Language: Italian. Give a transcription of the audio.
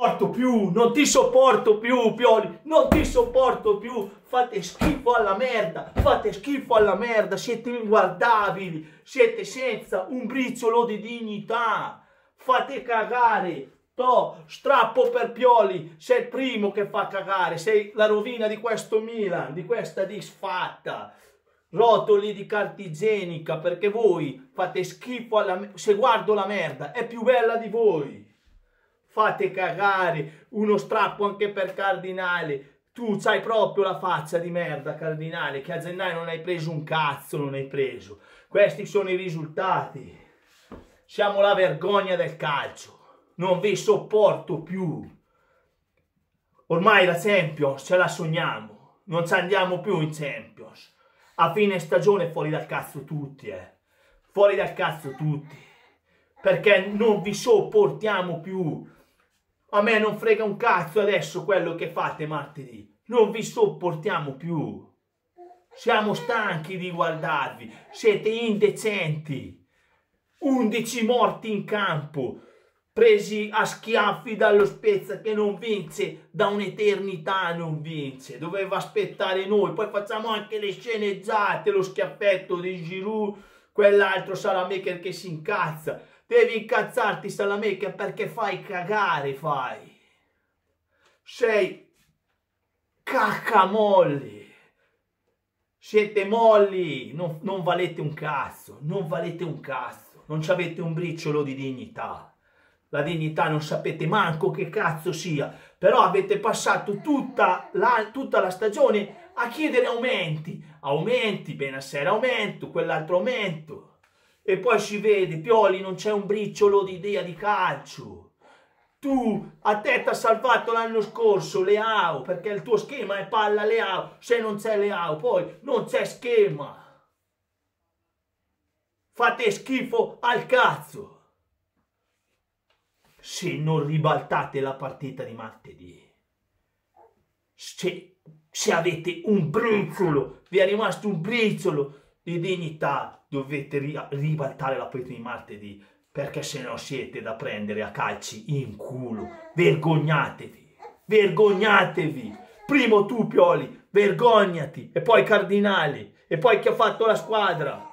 sopporto più, non ti sopporto più, Pioli, non ti sopporto più. Fate schifo alla merda, fate schifo alla merda, siete inguardabili, siete senza un briciolo di dignità. Fate cagare. To, strappo per Pioli, sei il primo che fa cagare, sei la rovina di questo Milan, di questa disfatta. Rotoli di carta igienica perché voi fate schifo alla se guardo la merda è più bella di voi fate cagare, uno strappo anche per Cardinale. Tu c'hai proprio la faccia di merda, Cardinale, che a gennaio non hai preso un cazzo, non hai preso. Questi sono i risultati. Siamo la vergogna del calcio. Non vi sopporto più. Ormai la Champions ce la sogniamo. Non ci andiamo più in Champions. A fine stagione fuori dal cazzo tutti, eh. Fuori dal cazzo tutti. Perché non vi sopportiamo più a me non frega un cazzo adesso quello che fate martedì. Non vi sopportiamo più. Siamo stanchi di guardarvi. Siete indecenti. Undici morti in campo. Presi a schiaffi dallo Spezia che non vince da un'eternità, non vince. Doveva aspettare noi. Poi facciamo anche le sceneggiate, lo schiaffetto di Giroud, quell'altro Salamaker che si incazza. Devi incazzarti Salamaker perché fai cagare, fai. Sei cacamolli. Siete molli, non, non valete un cazzo, non valete un cazzo, non avete un briciolo di dignità. La dignità non sapete manco che cazzo sia, però avete passato tutta la, tutta la stagione a chiedere aumenti, aumenti, Benasera aumento, quell'altro aumento. E poi si vede, Pioli, non c'è un briciolo di idea di calcio. Tu, a te ti ha salvato l'anno scorso Leao, perché il tuo schema è palla Leao. Se non c'è Leao, poi non c'è schema. Fate schifo al cazzo. Se non ribaltate la partita di martedì. Se, se avete un briciolo, vi è rimasto un briciolo di dignità dovete ribaltare la partita di martedì perché se no siete da prendere a calci in culo. Vergognatevi, vergognatevi. Primo tu Pioli, vergognati e poi Cardinali e poi chi ha fatto la squadra.